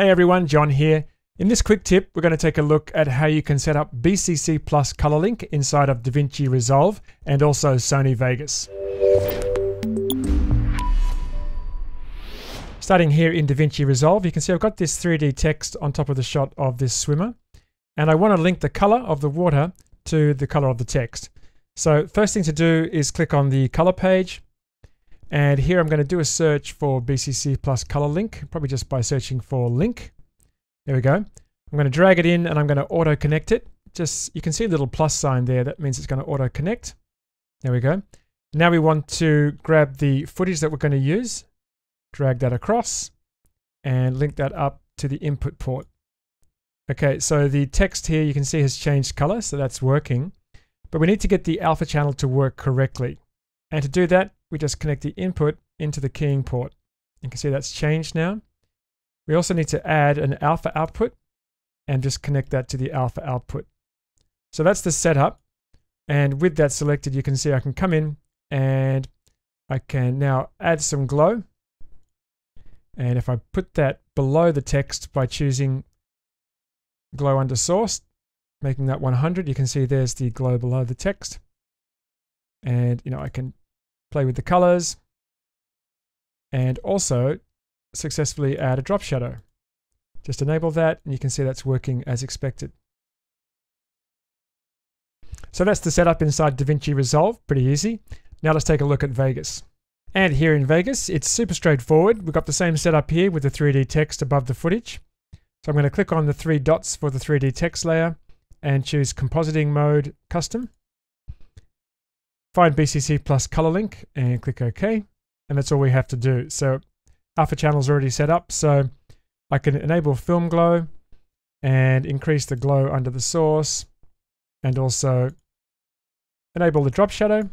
Hey everyone, John here. In this quick tip, we're going to take a look at how you can set up BCC Plus Color Link inside of DaVinci Resolve and also Sony Vegas. Starting here in DaVinci Resolve, you can see I've got this 3D text on top of the shot of this swimmer. And I want to link the color of the water to the color of the text. So first thing to do is click on the color page and here I'm going to do a search for BCC plus color link, probably just by searching for link. There we go. I'm going to drag it in and I'm going to auto connect it. Just, you can see a little plus sign there. That means it's going to auto connect. There we go. Now we want to grab the footage that we're going to use, drag that across and link that up to the input port. Okay, so the text here you can see has changed color, so that's working. But we need to get the alpha channel to work correctly. And to do that, we just connect the input into the keying port. You can see that's changed now. We also need to add an alpha output and just connect that to the alpha output. So that's the setup. And with that selected, you can see I can come in and I can now add some glow. And if I put that below the text by choosing glow under source, making that 100, you can see there's the glow below the text. And, you know, I can play with the colors, and also successfully add a drop shadow. Just enable that and you can see that's working as expected. So that's the setup inside DaVinci Resolve, pretty easy. Now let's take a look at Vegas. And here in Vegas, it's super straightforward. We've got the same setup here with the 3D text above the footage. So I'm going to click on the three dots for the 3D text layer and choose Compositing Mode Custom. Find BCC plus color link and click OK. And that's all we have to do. So alpha channel is already set up. So I can enable film glow and increase the glow under the source and also enable the drop shadow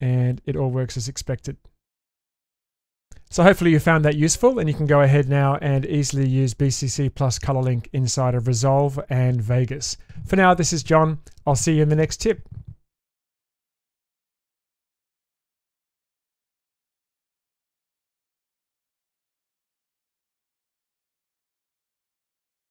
and it all works as expected. So hopefully you found that useful and you can go ahead now and easily use BCC plus color link inside of Resolve and Vegas. For now, this is John. I'll see you in the next tip.